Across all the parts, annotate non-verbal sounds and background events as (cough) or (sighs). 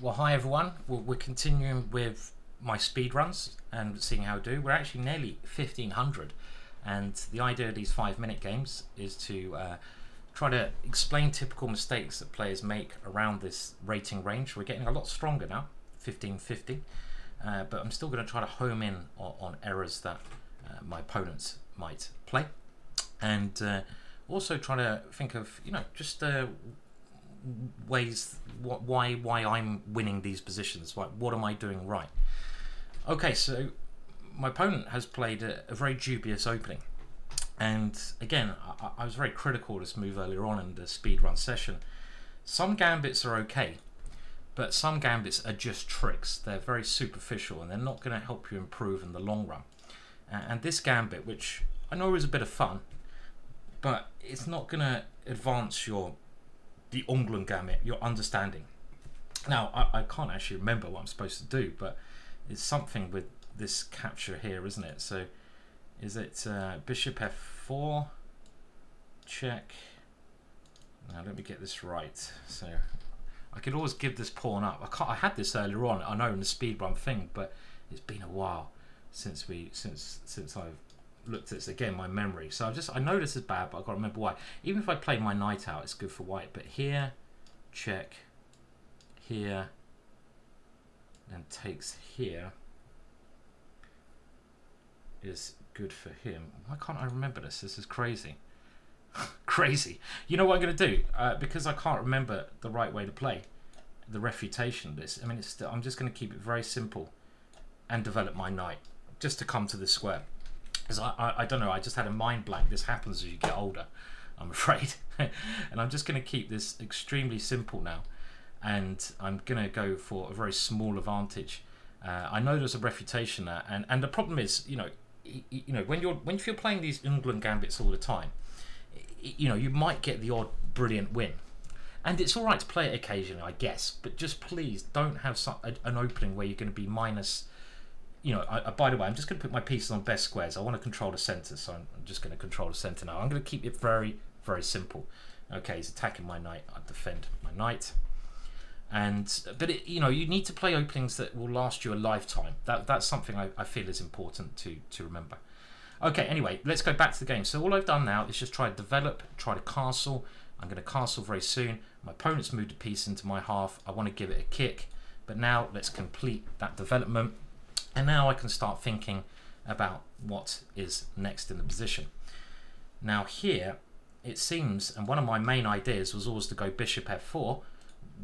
Well, hi everyone. We're continuing with my speed runs and seeing how I do. We're actually nearly 1500 and the idea of these five minute games is to uh, try to explain typical mistakes that players make around this rating range. We're getting a lot stronger now, 1550, uh, but I'm still going to try to home in on, on errors that uh, my opponents might play and uh, also try to think of, you know, just uh, ways why why I'm winning these positions. Like, what am I doing right? Okay, so my opponent has played a, a very dubious opening, and again, I, I, was very critical of this move earlier on in the speed run session. Some gambits are okay, but some gambits are just tricks. They're very superficial, and they're not going to help you improve in the long run. Uh, and this gambit, which I know is a bit of fun, but it's not going to advance your the Englund Gambit, your understanding. Now, I, I can't actually remember what I'm supposed to do, but it's something with this capture here, isn't it? So, is it uh, bishop f4, check. Now, let me get this right. So, I could always give this pawn up. I can't. I had this earlier on. I know in the speed run thing, but it's been a while since we since since I've looked at this again, my memory. So I just I know this is bad, but I've got to remember why. Even if I play my knight out, it's good for white. But here, check. Here, and takes here is good for him. Why can't I remember this? This is crazy. (laughs) crazy. You know what I'm going to do? Uh, because I can't remember the right way to play the refutation of this. I mean, it's I'm just going to keep it very simple and develop my knight just to come to the square because I, I, I don't know I just had a mind blank. This happens as you get older (laughs) I'm afraid. (laughs) And I'm just going to keep this extremely simple now. And I'm going to go for a very small advantage. Uh, I know there's a refutation there. And and the problem is you know you know when you're when you're playing these Englund gambits all the time you know you might get the odd brilliant win. And it's all right to play it occasionally I guess. But just please don't have some, an opening where you're going to be minus you know, I, I, by the way, I'm just going to put my pieces on best squares. I want to control the center, so I'm, I'm just going to control the center now. I'm going to keep it very, very simple. Okay, he's attacking my knight. I defend my knight. And but it, you know, you need to play openings that will last you a lifetime. That that's something I, I feel is important to to remember. Okay, anyway, let's go back to the game. So all I've done now is just try to develop, try to castle. I'm going to castle very soon. My opponent's moved a piece into my half. I want to give it a kick. But now let's complete that development. And now I can start thinking about what is next in the position. Now here, it seems, and one of my main ideas was always to go bishop f4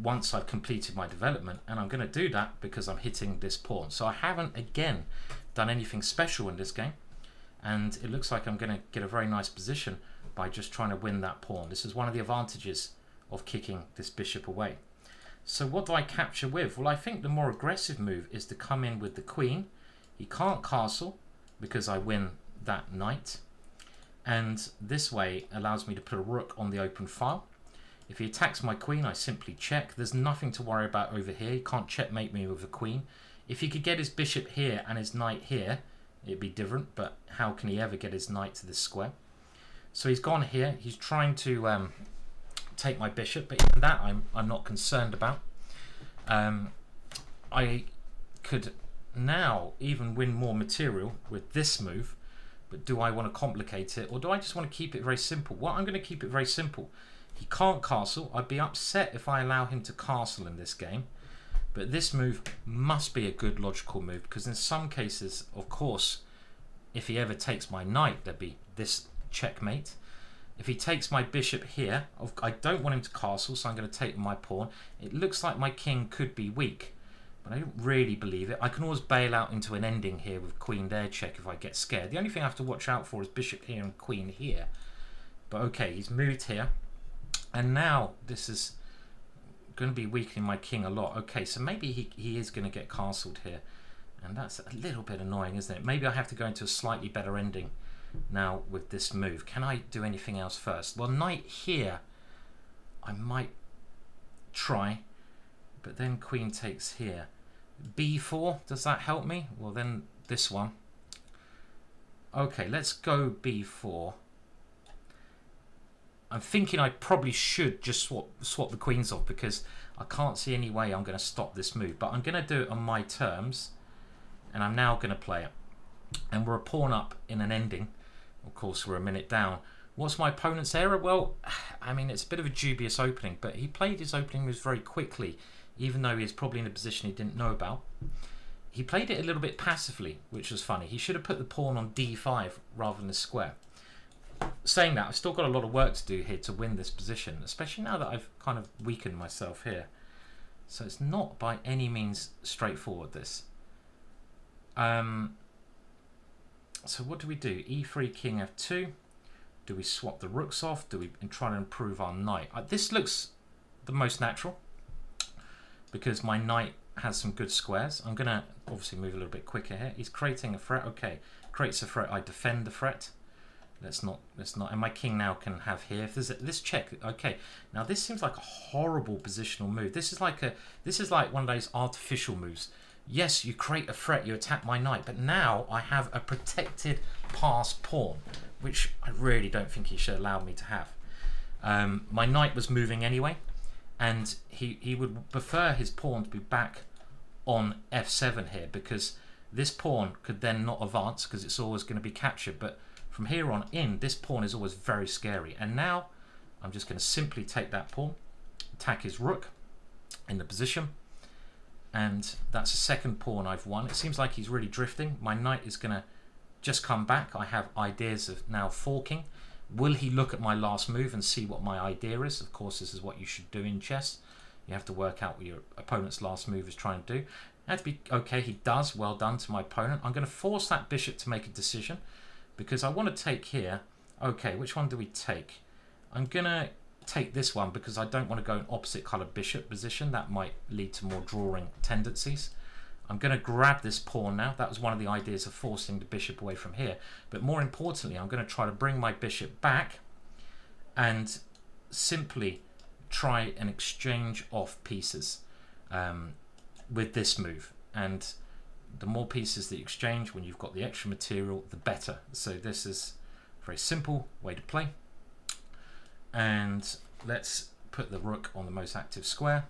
once I've completed my development, and I'm going to do that because I'm hitting this pawn. So I haven't, again, done anything special in this game, and it looks like I'm going to get a very nice position by just trying to win that pawn. This is one of the advantages of kicking this bishop away. So what do I capture with? Well, I think the more aggressive move is to come in with the queen. He can't castle because I win that knight. And this way allows me to put a rook on the open file. If he attacks my queen, I simply check. There's nothing to worry about over here. He can't checkmate me with a queen. If he could get his bishop here and his knight here, it'd be different. But how can he ever get his knight to this square? So he's gone here. He's trying to um, take my bishop, but even that I'm, I'm not concerned about. Um, I could now even win more material with this move, but do I want to complicate it or do I just want to keep it very simple? Well, I'm going to keep it very simple. He can't castle. I'd be upset if I allow him to castle in this game. But this move must be a good logical move because in some cases, of course, if he ever takes my knight, there'd be this checkmate. If he takes my bishop here, I don't want him to castle, so I'm going to take my pawn. It looks like my king could be weak, but I don't really believe it. I can always bail out into an ending here with queen there check if I get scared. The only thing I have to watch out for is bishop here and queen here. But okay, he's moved here. And now this is going to be weakening my king a lot. Okay, so maybe he, he is going to get castled here. And that's a little bit annoying, isn't it? Maybe I have to go into a slightly better ending now with this move. Can I do anything else first? Well, knight here, I might try, but then queen takes here. b4, does that help me? Well, then this one. Okay, let's go b4. I'm thinking I probably should just swap swap the queens off because I can't see any way I'm going to stop this move, but I'm going to do it on my terms, and I'm now going to play it. And we're a pawn up in an ending. Of course, we're a minute down. What's my opponent's error? Well, (sighs) I mean, it's a bit of a dubious opening, but he played his opening moves very quickly, even though he's probably in a position he didn't know about. He played it a little bit passively, which was funny. He should have put the pawn on d5 rather than the square. Saying that, I've still got a lot of work to do here to win this position, especially now that I've kind of weakened myself here. So it's not by any means straightforward, this. Um, so what do we do? e3, king f2. Do we swap the rooks off? Do we try to improve our knight? Uh, this looks the most natural because my knight has some good squares. I'm going to obviously move a little bit quicker here. He's creating a threat. Okay, creates a threat. I defend the threat. Let's not, let's not, and my king now can have here. If there's a, this check, okay. Now this seems like a horrible positional move. This is like a, this is like one of those artificial moves. Yes, you create a threat, you attack my knight, but now I have a protected pass pawn which I really don't think he should allow me to have. Um, my knight was moving anyway, and he, he would prefer his pawn to be back on f7 here because this pawn could then not advance because it's always going to be captured. But from here on in, this pawn is always very scary. And now I'm just going to simply take that pawn, attack his rook in the position. And that's a second pawn I've won. It seems like he's really drifting. My knight is going to just come back. I have ideas of now forking. Will he look at my last move and see what my idea is? Of course, this is what you should do in chess. You have to work out what your opponent's last move is trying to do. Have to be okay. He does. Well done to my opponent. I'm going to force that bishop to make a decision because I want to take here. Okay, which one do we take? I'm going to take this one because I don't want to go in opposite colored bishop position. That might lead to more drawing tendencies. I'm going to grab this pawn now. That was one of the ideas of forcing the bishop away from here. But more importantly, I'm going to try to bring my bishop back and simply try and exchange off pieces um, with this move. And the more pieces that you exchange when you've got the extra material, the better. So this is a very simple way to play. And let's put the rook on the most active square.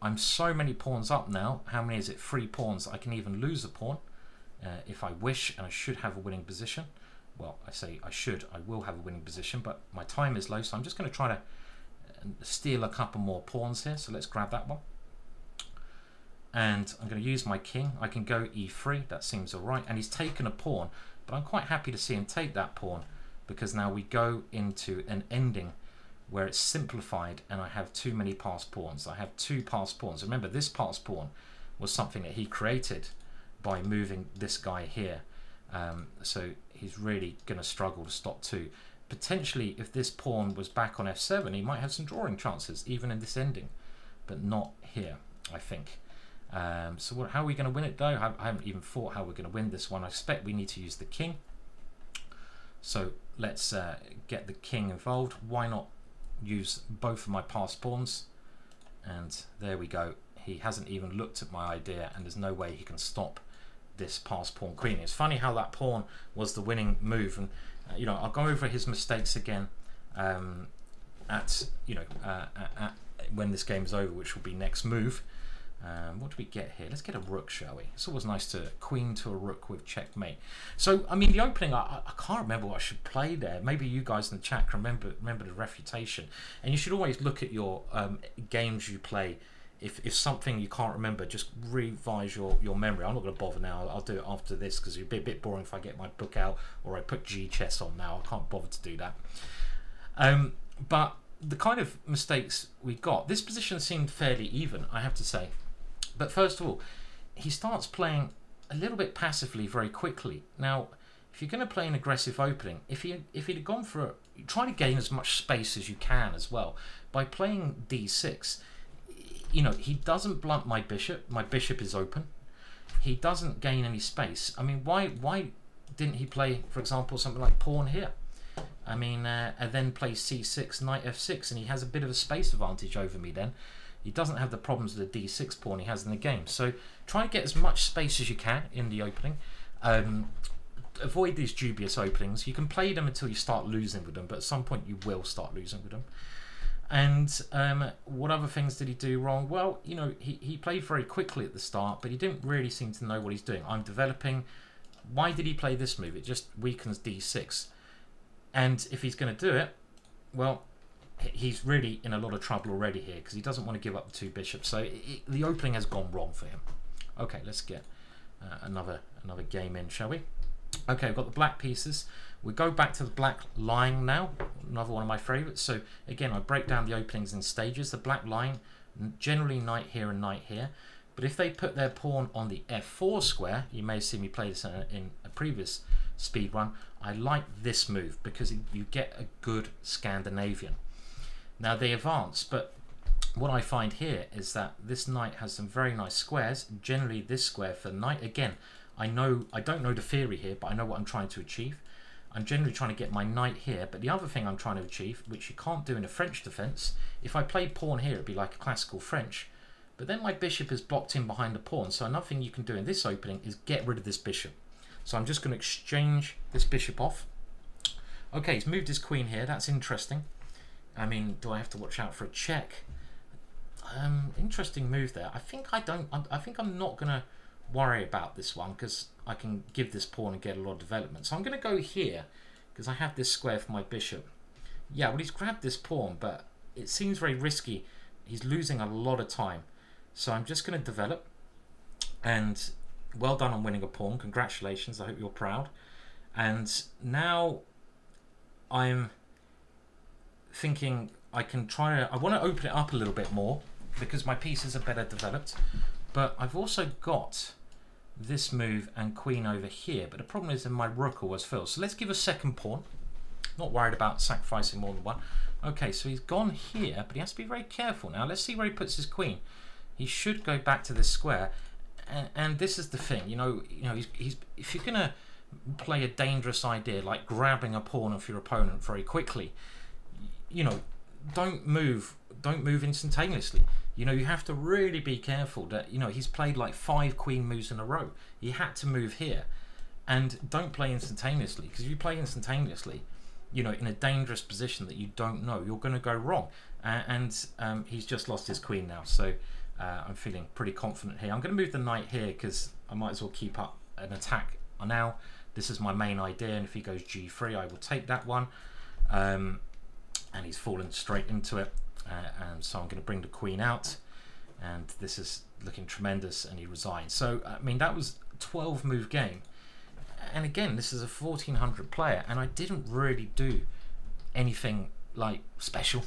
I'm so many pawns up now. How many is it? Three pawns. I can even lose a pawn uh, if I wish, and I should have a winning position. Well, I say I should. I will have a winning position, but my time is low, so I'm just going to try to uh, steal a couple more pawns here. So let's grab that one. And I'm going to use my king. I can go e3. That seems all right. And he's taken a pawn, but I'm quite happy to see him take that pawn because now we go into an ending where it's simplified and I have too many pass pawns. I have two pass pawns. Remember, this pass pawn was something that he created by moving this guy here. Um, so he's really going to struggle to stop two. Potentially, if this pawn was back on f7, he might have some drawing chances, even in this ending, but not here, I think. Um, so what, how are we going to win it, though? I haven't even thought how we're going to win this one. I expect we need to use the king. So let's uh, get the king involved. Why not use both of my pass pawns? And there we go. He hasn't even looked at my idea and there's no way he can stop this pass pawn queen. It's funny how that pawn was the winning move and uh, you know I'll go over his mistakes again um, at you know uh, at, at, when this game is over which will be next move um, what do we get here? Let's get a rook, shall we? It's always nice to queen to a rook with checkmate. So, I mean, the opening, I, I can't remember what I should play there. Maybe you guys in the chat can remember, remember the refutation. And you should always look at your um, games you play. If, if something you can't remember, just revise your, your memory. I'm not going to bother now. I'll do it after this because it'd be a bit boring if I get my book out or I put GChess on now. I can't bother to do that. Um, but the kind of mistakes we got, this position seemed fairly even, I have to say. But first of all, he starts playing a little bit passively very quickly. Now, if you're going to play an aggressive opening, if he if he'd gone for a, try to gain as much space as you can as well by playing d6. You know, he doesn't blunt my bishop. My bishop is open. He doesn't gain any space. I mean, why why didn't he play, for example, something like pawn here? I mean, uh, and then play c6, knight f6, and he has a bit of a space advantage over me then. He doesn't have the problems with the d6 pawn he has in the game. So try and get as much space as you can in the opening. Um, avoid these dubious openings. You can play them until you start losing with them, but at some point you will start losing with them. And um, what other things did he do wrong? Well, you know, he, he played very quickly at the start, but he didn't really seem to know what he's doing. I'm developing. Why did he play this move? It just weakens d6. And if he's going to do it, well, he's really in a lot of trouble already here because he doesn't want to give up the two bishops. So it, the opening has gone wrong for him. Okay, let's get uh, another another game in, shall we? Okay, we've got the black pieces. We go back to the black line now, another one of my favourites. So again, I break down the openings in stages. The black line, generally knight here and knight here. But if they put their pawn on the f4 square, you may have seen me play this in a, in a previous speed run, I like this move because you get a good Scandinavian. Now they advance, but what I find here is that this knight has some very nice squares. Generally this square for knight, again, I know I don't know the theory here, but I know what I'm trying to achieve. I'm generally trying to get my knight here, but the other thing I'm trying to achieve, which you can't do in a French defense, if I play pawn here, it'd be like a classical French. But then my bishop is blocked in behind the pawn, so another thing you can do in this opening is get rid of this bishop. So I'm just going to exchange this bishop off. Okay, he's moved his queen here. That's interesting. I mean, do I have to watch out for a check? Um, interesting move there. I think I don't. I think I'm not going to worry about this one because I can give this pawn and get a lot of development. So I'm going to go here because I have this square for my bishop. Yeah, well, he's grabbed this pawn, but it seems very risky. He's losing a lot of time. So I'm just going to develop. And well done on winning a pawn. Congratulations. I hope you're proud. And now I'm thinking I can try to... I want to open it up a little bit more because my pieces are better developed. But I've also got this move and queen over here. But the problem is that my rook always fills. So let's give a second pawn. Not worried about sacrificing more than one. Okay, so he's gone here, but he has to be very careful now. Let's see where he puts his queen. He should go back to this square. And, and this is the thing, you know, you know, he's, he's if you're gonna play a dangerous idea like grabbing a pawn off your opponent very quickly, you know, don't move, don't move instantaneously. You know, you have to really be careful that, you know, he's played like five queen moves in a row. He had to move here. And don't play instantaneously, because if you play instantaneously, you know, in a dangerous position that you don't know, you're going to go wrong. Uh, and um, he's just lost his queen now, so uh, I'm feeling pretty confident here. I'm going to move the knight here because I might as well keep up an attack now. This is my main idea, and if he goes g3, I will take that one. Um, and he's fallen straight into it. Uh, and so I'm going to bring the queen out and this is looking tremendous and he resigns. So, I mean, that was 12 move game. And again, this is a 1400 player and I didn't really do anything like special.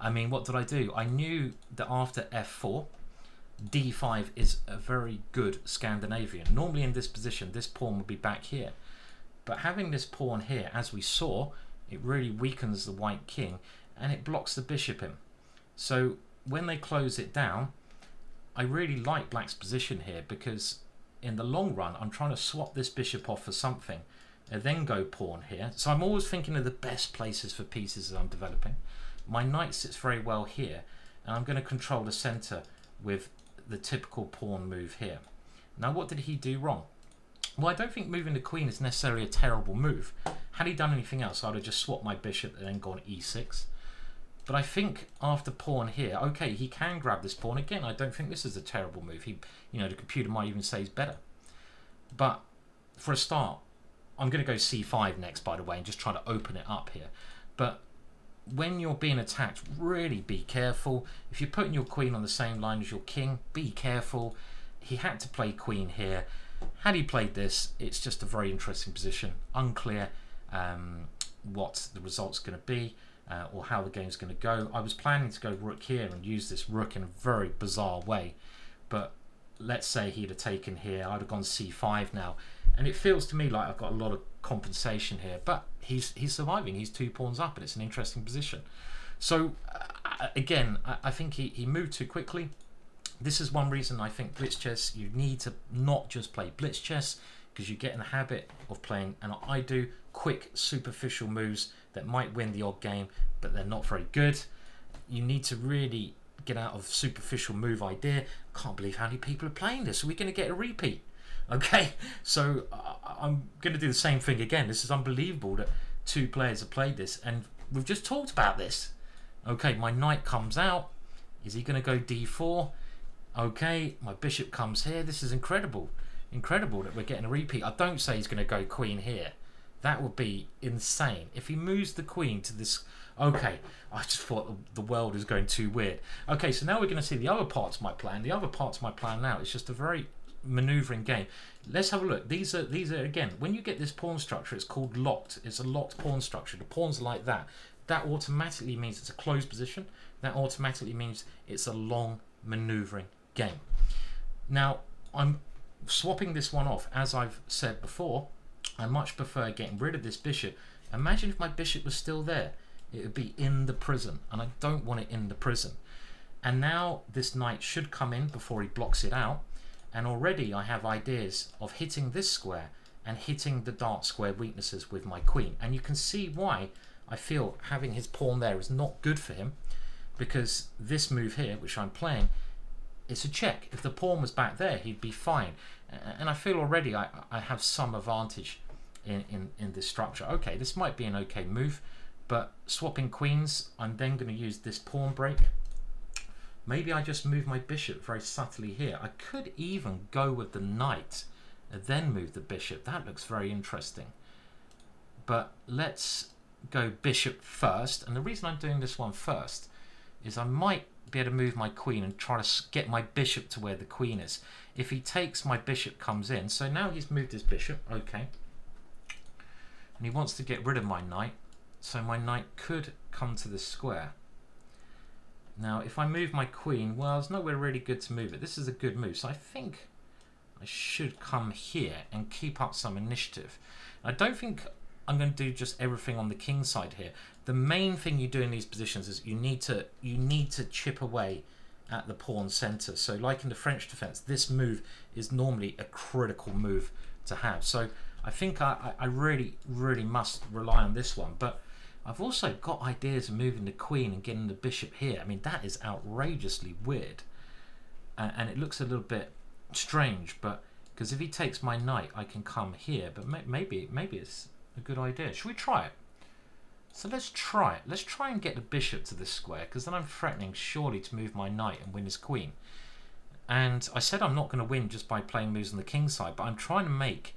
I mean, what did I do? I knew that after f4, d5 is a very good Scandinavian. Normally in this position, this pawn would be back here. But having this pawn here, as we saw, it really weakens the white king and it blocks the bishop in. So when they close it down, I really like black's position here because in the long run, I'm trying to swap this bishop off for something and then go pawn here. So I'm always thinking of the best places for pieces that I'm developing. My knight sits very well here and I'm going to control the center with the typical pawn move here. Now what did he do wrong? Well, I don't think moving the queen is necessarily a terrible move. Had he done anything else, I'd have just swapped my bishop and then gone e6. But I think after pawn here, okay, he can grab this pawn. Again, I don't think this is a terrible move. He, you know, the computer might even say he's better. But for a start, I'm going to go c5 next, by the way, and just try to open it up here. But when you're being attacked, really be careful. If you're putting your queen on the same line as your king, be careful. He had to play queen here. Had he played this, it's just a very interesting position. Unclear um, what the result's going to be uh, or how the game's going to go. I was planning to go rook here and use this rook in a very bizarre way, but let's say he'd have taken here, I'd have gone c5 now, and it feels to me like I've got a lot of compensation here, but he's he's surviving, he's two pawns up, and it's an interesting position. So, uh, again, I, I think he, he moved too quickly. This is one reason I think blitz chess, you need to not just play blitz chess, because you get in the habit of playing, and I do, quick, superficial moves that might win the odd game, but they're not very good. You need to really get out of superficial move idea. Can't believe how many people are playing this. Are we going to get a repeat? (laughs) Okay, so uh, I'm going to do the same thing again. This is unbelievable that two players have played this, and we've just talked about this. Okay, my knight comes out. Is he going to go d4? Okay, my bishop comes here. This is incredible. Incredible that we're getting a repeat. I don't say he's going to go queen here. That would be insane. If he moves the queen to this... Okay, I just thought the world is going too weird. Okay, so now we're going to see the other parts of my plan. The other parts of my plan now is just a very maneuvering game. Let's have a look. These are these are again when you get this pawn structure, it's called locked. It's a locked pawn structure. The pawns are like that. That automatically means it's a closed position. That automatically means it's a long maneuvering game. Now I'm swapping this one off as I've said before. I much prefer getting rid of this bishop. Imagine if my bishop was still there. It would be in the prison, and I don't want it in the prison. And now this knight should come in before he blocks it out and already I have ideas of hitting this square and hitting the dark square weaknesses with my queen and you can see why I feel having his pawn there is not good for him because this move here which I'm playing it's a check if the pawn was back there he'd be fine and I feel already I, I have some advantage in, in, in this structure okay this might be an okay move but swapping queens I'm then going to use this pawn break Maybe I just move my bishop very subtly here. I could even go with the knight and then move the bishop. That looks very interesting. But let's go bishop first. And the reason I'm doing this one first is I might be able to move my queen and try to get my bishop to where the queen is. If he takes, my bishop comes in. So now he's moved his bishop. Okay. And he wants to get rid of my knight. So my knight could come to this square. Now, if I move my queen, well, there's nowhere really good to move it. This is a good move, so I think I should come here and keep up some initiative. I don't think I'm going to do just everything on the king side here. The main thing you do in these positions is you need to you need to chip away at the pawn center. So like in the French defense, this move is normally a critical move to have. So I think I, I really, really must rely on this one. But I've also got ideas of moving the queen and getting the bishop here. I mean, that is outrageously weird. Uh, and it looks a little bit strange, but because if he takes my knight, I can come here. But may maybe, maybe it's a good idea. Should we try it? So let's try it. Let's try and get the bishop to this square, because then I'm threatening surely to move my knight and win his queen. And I said I'm not going to win just by playing moves on the king side, but I'm trying to make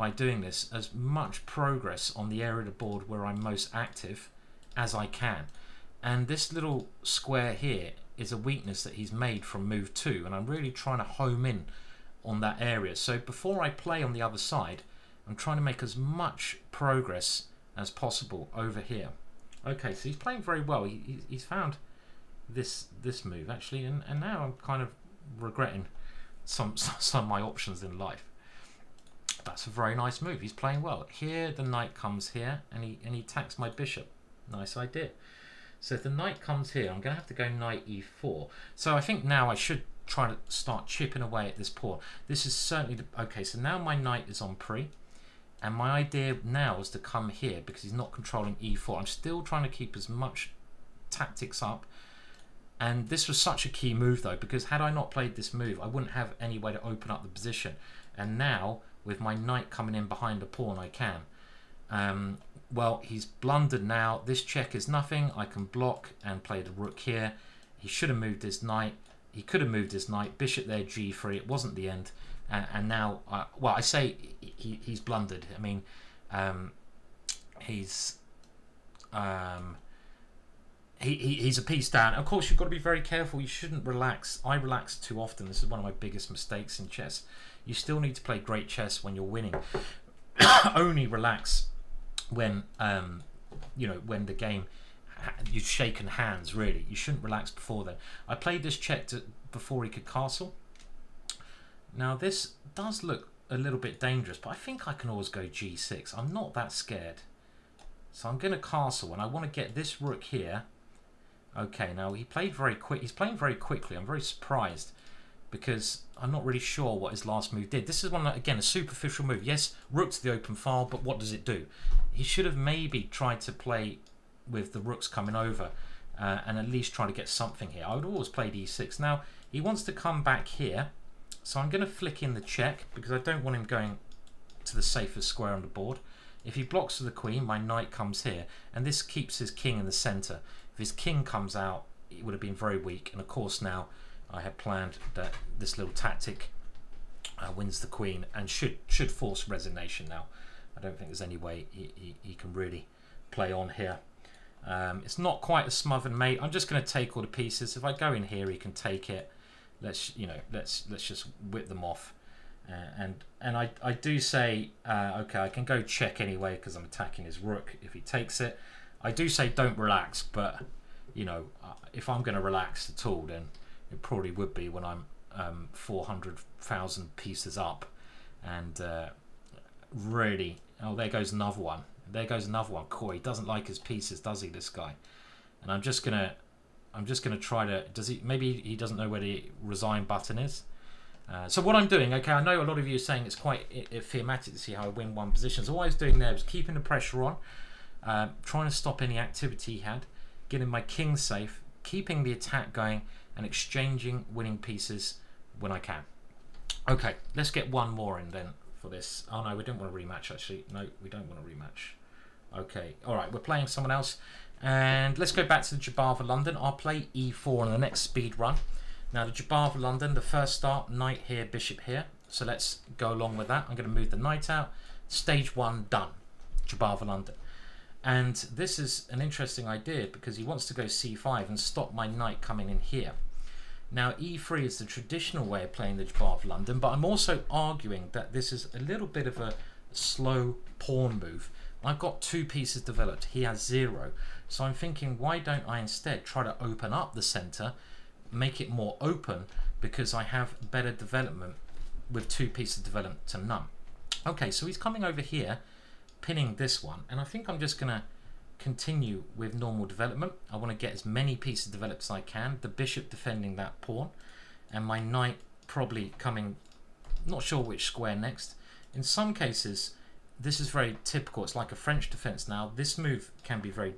by doing this as much progress on the area of the board where I'm most active as I can. And this little square here is a weakness that he's made from move 2 and I'm really trying to home in on that area. So before I play on the other side, I'm trying to make as much progress as possible over here. Okay, so he's playing very well. He, he's found this this move actually, and, and now I'm kind of regretting some (laughs) some of my options in life. That's a very nice move. He's playing well. Here, the knight comes here, and he and he attacks my bishop. Nice idea. So if the knight comes here, I'm going to have to go knight e4. So I think now I should try to start chipping away at this pawn. This is certainly... The, okay, so now my knight is on pre. And my idea now is to come here because he's not controlling e4. I'm still trying to keep as much tactics up. And this was such a key move though, because had I not played this move, I wouldn't have any way to open up the position. And now with my knight coming in behind a pawn I can. Um, well, he's blundered now. This check is nothing. I can block and play the rook here. He should have moved his knight. He could have moved his knight. Bishop there, g3. It wasn't the end. And, and now, uh, well, I say he, he's blundered. I mean, um, he's... Um, he, he, he's a piece down. Of course, you've got to be very careful. You shouldn't relax. I relax too often. This is one of my biggest mistakes in chess. You still need to play great chess when you're winning. (coughs) Only relax when um, you know when the game you've shaken hands. Really, you shouldn't relax before then. I played this check to, before he could castle. Now this does look a little bit dangerous, but I think I can always go g6. I'm not that scared. So I'm going to castle, and I want to get this rook here. Okay, now he played very quick. He's playing very quickly. I'm very surprised because I'm not really sure what his last move did. This is one, again, a superficial move. Yes, rook to the open file, but what does it do? He should have maybe tried to play with the rooks coming over uh, and at least try to get something here. I would always play d6. Now, he wants to come back here, so I'm going to flick in the check because I don't want him going to the safest square on the board. If he blocks to the queen, my knight comes here, and this keeps his king in the centre. His king comes out, it would have been very weak. And of course, now I had planned that this little tactic uh, wins the queen and should should force resignation now. I don't think there's any way he, he, he can really play on here. Um, it's not quite a smothered mate. I'm just going to take all the pieces. If I go in here, he can take it. Let's you know, let's let's just whip them off. Uh, and and I, I do say uh, okay I can go check anyway because I'm attacking his rook if he takes it I do say don't relax but you know uh, if I'm going to relax at all then it probably would be when I'm um, 400,000 pieces up and uh, really oh there goes another one. There goes another one. He doesn't like his pieces does he this guy? And I'm just gonna I'm just gonna try to does he maybe he doesn't know where the resign button is. Uh, so what I'm doing, okay, I know a lot of you are saying it's quite thematic to see how I win one position. So what I was doing there was keeping the pressure on, uh, trying to stop any activity he had, getting my king safe, keeping the attack going, and exchanging winning pieces when I can. Okay, let's get one more in then for this. Oh no, we don't want to rematch actually. No, we don't want to rematch. Okay, all right, we're playing someone else. And let's go back to the Jobava London. I'll play e4 on the next speed run. Now the Jobava London, the first start, knight here, bishop here. So let's go along with that. I'm going to move the knight out. Stage one done. Jobava London. And this is an interesting idea because he wants to go c5 and stop my knight coming in here. Now e3 is the traditional way of playing the Jobava London, but I'm also arguing that this is a little bit of a slow pawn move. I've got two pieces developed. He has zero. So I'm thinking, why don't I instead try to open up the center make it more open because I have better development with two pieces developed to none. Okay, so he's coming over here, pinning this one, and I think I'm just going to continue with normal development. I want to get as many pieces developed as I can, the bishop defending that pawn, and my knight probably coming, not sure which square next. In some cases, this is very typical. It's like a French defense now. This move can be very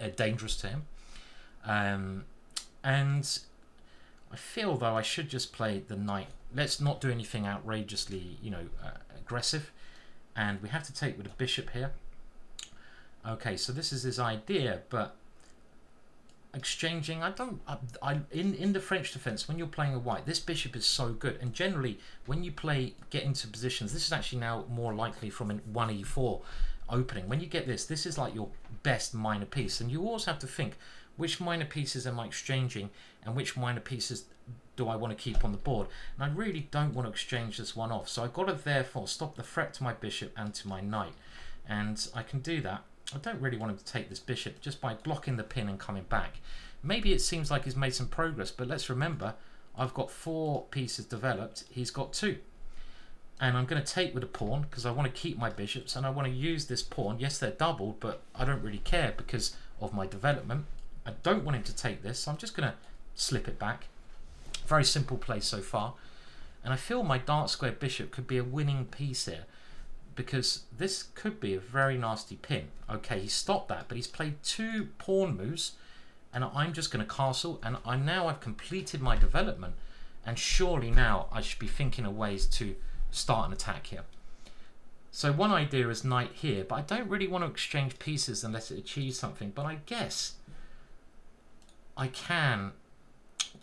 uh, dangerous to him. Um, and I feel though I should just play the knight. Let's not do anything outrageously, you know, uh, aggressive. And we have to take with a bishop here. Okay, so this is his idea, but exchanging, I don't, I, I, in, in the French defense, when you're playing a white, this bishop is so good. And generally, when you play, get into positions, this is actually now more likely from an 1e4 opening. When you get this, this is like your best minor piece. And you always have to think, which minor pieces am I exchanging and which minor pieces do I want to keep on the board? And I really don't want to exchange this one off. So I've got to therefore stop the threat to my bishop and to my knight. And I can do that. I don't really want him to take this bishop just by blocking the pin and coming back. Maybe it seems like he's made some progress but let's remember I've got four pieces developed. He's got two. And I'm going to take with a pawn because I want to keep my bishops and I want to use this pawn. Yes they're doubled but I don't really care because of my development. I don't want him to take this, so I'm just going to slip it back. Very simple play so far. And I feel my dark square bishop could be a winning piece here because this could be a very nasty pin. Okay, he stopped that, but he's played two pawn moves and I'm just going to castle and I now I've completed my development and surely now I should be thinking of ways to start an attack here. So one idea is knight here, but I don't really want to exchange pieces unless it achieves something, but I guess I can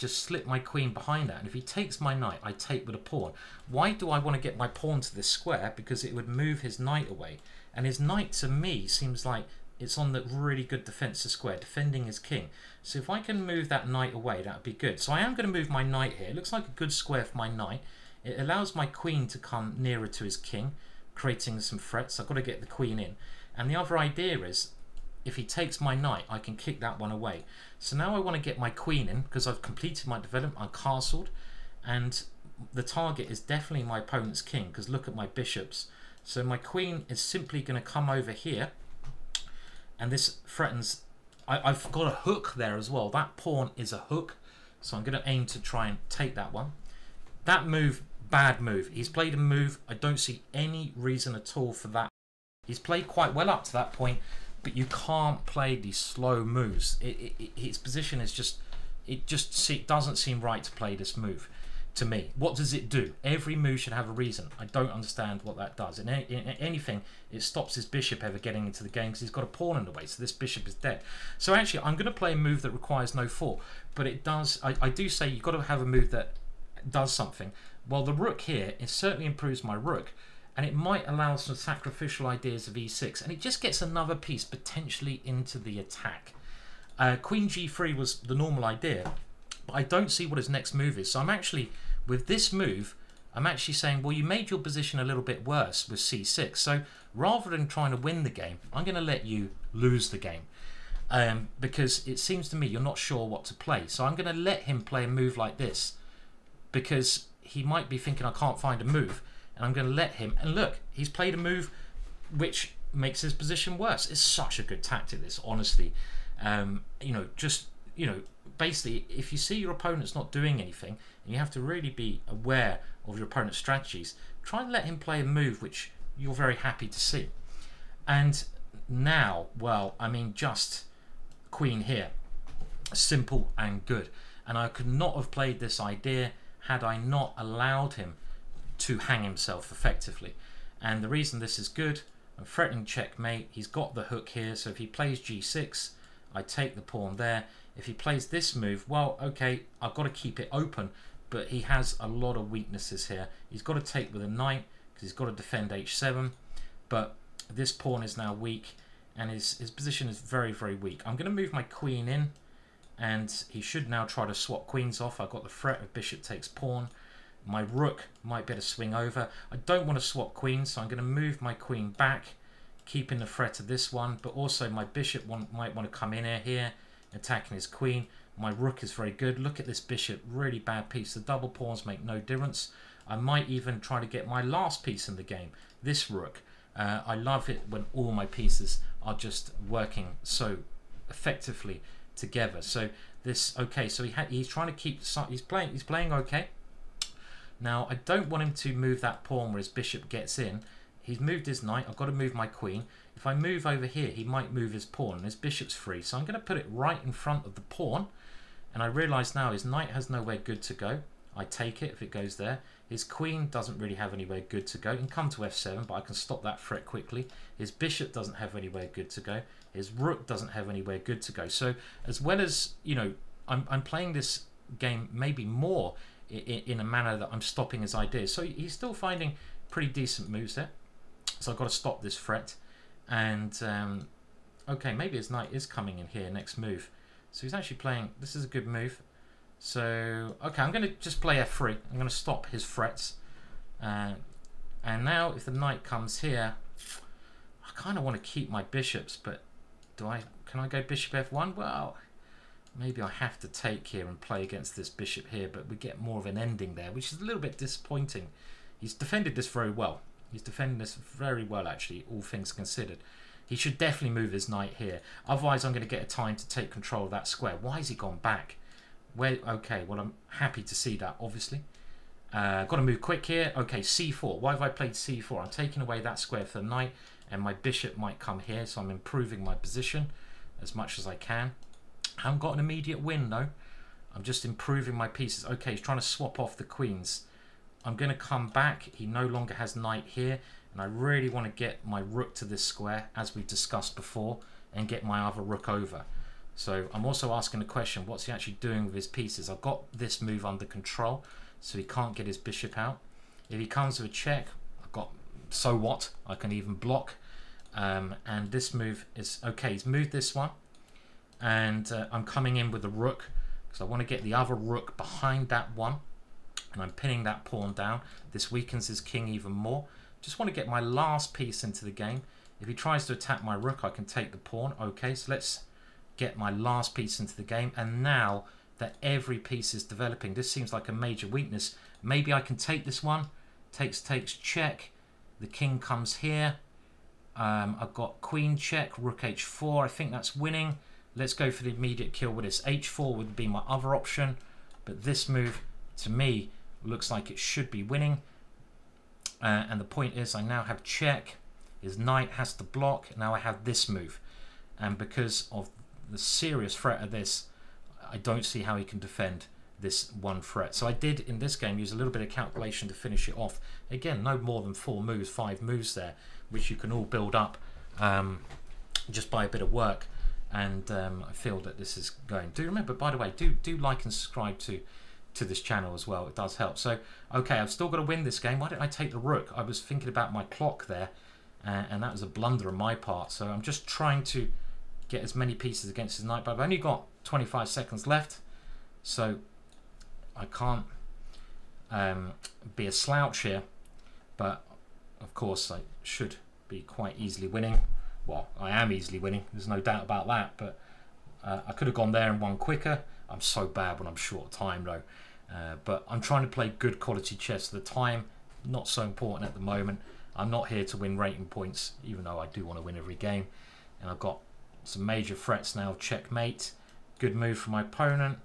just slip my queen behind that. And if he takes my knight, I take with a pawn. Why do I want to get my pawn to this square? Because it would move his knight away. And his knight, to me, seems like it's on the really good defensive square, defending his king. So if I can move that knight away, that would be good. So I am going to move my knight here. It looks like a good square for my knight. It allows my queen to come nearer to his king, creating some threats. I've got to get the queen in. And the other idea is if he takes my knight, I can kick that one away. So now I want to get my queen in because I've completed my development. I'm castled, and the target is definitely my opponent's king because look at my bishops. So my queen is simply going to come over here, and this threatens. I, I've got a hook there as well. That pawn is a hook, so I'm going to aim to try and take that one. That move, bad move. He's played a move. I don't see any reason at all for that. He's played quite well up to that point, but you can't play these slow moves. It, it, it, his position is just, it just see, doesn't seem right to play this move. to me. What does it do? Every move should have a reason. I don't understand what that does. In, in anything, it stops his bishop ever getting into the game because he's got a pawn in the way, so this bishop is dead. So actually, I'm going to play a move that requires no thought, but it does. I, I do say you've got to have a move that does something. Well, the rook here, it certainly improves my rook, and it might allow some sacrificial ideas of e6, and it just gets another piece potentially into the attack. Uh, Queen g3 was the normal idea, but I don't see what his next move is. So I'm actually, with this move, I'm actually saying, well, you made your position a little bit worse with c6. So rather than trying to win the game, I'm going to let you lose the game. Um, because it seems to me you're not sure what to play. So I'm going to let him play a move like this because he might be thinking I can't find a move and I'm going to let him. And look, he's played a move which makes his position worse. It's such a good tactic, this, honestly. Um, you know, just, you know, basically, if you see your opponent's not doing anything, and you have to really be aware of your opponent's strategies, try and let him play a move which you're very happy to see. And now, well, I mean, just queen here. Simple and good. And I could not have played this idea had I not allowed him to hang himself effectively. And the reason this is good, I'm threatening checkmate. He's got the hook here, so if he plays g6, I take the pawn there. If he plays this move, well, okay, I've got to keep it open, but he has a lot of weaknesses here. He's got to take with a knight, because he's got to defend h7, but this pawn is now weak, and his, his position is very, very weak. I'm going to move my queen in, and he should now try to swap queens off. I've got the threat of bishop takes pawn. My rook might be able to swing over. I don't want to swap queens, so I'm going to move my queen back, keeping the threat of this one, but also my bishop want, might want to come in here, attacking his queen. My rook is very good. Look at this bishop, really bad piece. The double pawns make no difference. I might even try to get my last piece in the game, this rook. Uh, I love it when all my pieces are just working so effectively together. So this, okay, so he he's trying to keep, he's playing, he's playing okay. Now, I don't want him to move that pawn where his bishop gets in. He's moved his knight. I've got to move my queen. If I move over here, he might move his pawn, and his bishop's free. So I'm going to put it right in front of the pawn. And I realise now his knight has nowhere good to go. I take it if it goes there. His queen doesn't really have anywhere good to go. He can come to f7, but I can stop that threat quickly. His bishop doesn't have anywhere good to go. His rook doesn't have anywhere good to go. So as well as, you know, I'm, I'm playing this game maybe more in, a manner that I'm stopping his ideas. So he's still finding pretty decent moves there. So I've got to stop this threat. And, um, okay, maybe his knight is coming in here next move. So he's actually playing, this is a good move. So, okay, I'm going to just play f3. I'm going to stop his threats. Uh, and now if the knight comes here, I kind of want to keep my bishops, but do I, can I go bishop f1? Well, maybe I have to take here and play against this bishop here, but we get more of an ending there, which is a little bit disappointing. He's defended this very well. He's defending this very well, actually, all things considered. He should definitely move his knight here. Otherwise, I'm going to get a time to take control of that square. Why has he gone back? Where? Okay, well, I'm happy to see that, obviously. Uh, got to move quick here. Okay, c4. Why have I played c4? I'm taking away that square for the knight, and my bishop might come here, so I'm improving my position as much as I can. I haven't got an immediate win though. I'm just improving my pieces. Okay, he's trying to swap off the queens. I'm going to come back. He no longer has knight here. And I really want to get my rook to this square, as we've discussed before, and get my other rook over. So I'm also asking the question, what's he actually doing with his pieces? I've got this move under control, so he can't get his bishop out. If he comes with a check, I've got, so what? I can even block. Um, and this move is, okay, he's moved this one and uh, I'm coming in with a rook because I want to get the other rook behind that one and I'm pinning that pawn down. This weakens his king even more. Just want to get my last piece into the game. If he tries to attack my rook, I can take the pawn. Okay, so let's get my last piece into the game. And now that every piece is developing, this seems like a major weakness. Maybe I can take this one. Takes, takes, check. The king comes here. Um, I've got queen check, rook h4. I think that's winning. Let's go for the immediate kill with this. h4 would be my other option, but this move, to me, looks like it should be winning. Uh, and the point is, I now have check. His knight has to block. Now I have this move. And because of the serious threat of this, I don't see how he can defend this one threat. So I did in this game use a little bit of calculation to finish it off. Again, no more than four moves, five moves there, which you can all build up um, just by a bit of work. And um, I feel that this is going. Do remember, by the way, do do like and subscribe to to this channel as well. It does help. So, okay, I've still got to win this game. Why didn't I take the rook? I was thinking about my clock there, uh, and that was a blunder on my part. So I'm just trying to get as many pieces against his knight, but I've only got 25 seconds left, so I can't um, be a slouch here. But of course, I should be quite easily winning. Well, I am easily winning. There's no doubt about that. But uh, I could have gone there and won quicker. I'm so bad when I'm short time though. Uh, but I'm trying to play good quality chess. The time, not so important at the moment. I'm not here to win rating points, even though I do want to win every game. And I've got some major threats now. Checkmate. Good move from my opponent.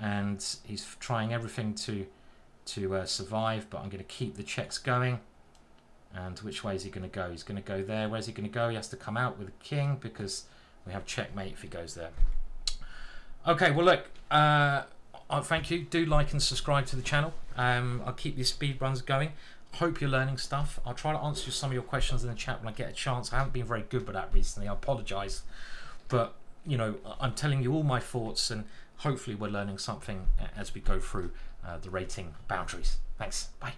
And he's trying everything to to uh, survive, but I'm going to keep the checks going. And which way is he going to go? He's going to go there. Where's he going to go? He has to come out with a king because we have checkmate if he goes there. Okay, well look, uh, uh, thank you. Do like and subscribe to the channel. Um, I'll keep these speed runs going. Hope you're learning stuff. I'll try to answer some of your questions in the chat when I get a chance. I haven't been very good with that recently. I apologise, but you know I'm telling you all my thoughts, and hopefully we're learning something as we go through uh, the rating boundaries. Thanks. Bye.